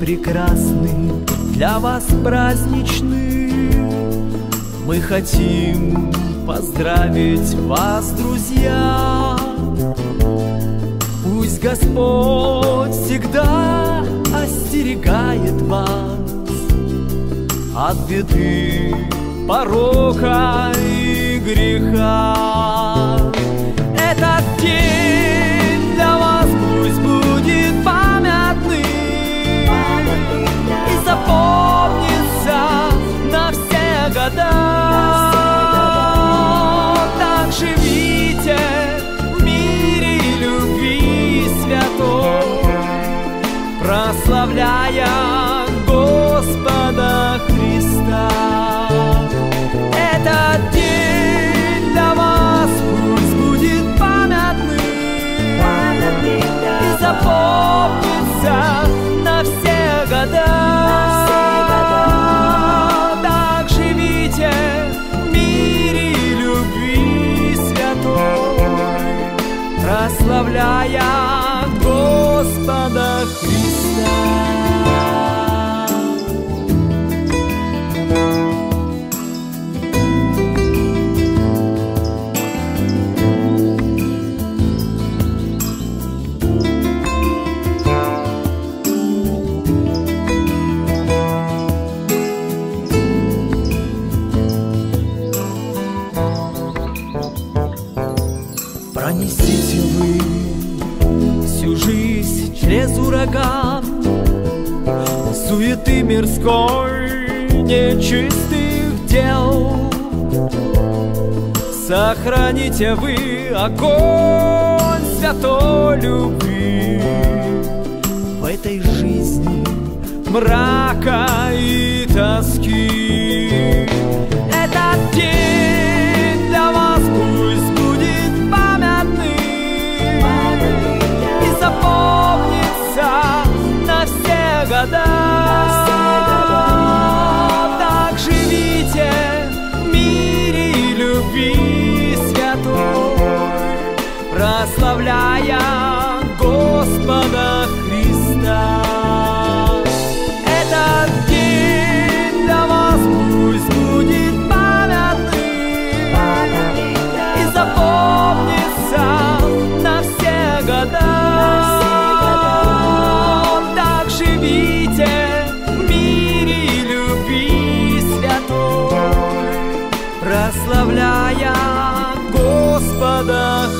прекрасный, для вас праздничный. Мы хотим поздравить вас, друзья. Пусть Господь всегда остерегает вас от беды, порока и греха. Прославляя Господа Христа. Этот день для вас пусть будет памятным и запомнится на все года. Так живите в мире любви святой, прославляя Господа Христа. Жизнь через ураган. Суеты мирской нечистых дел. Сохраните вы огонь святой любви. В этой жизни мрака и тоски все Прославляя Господа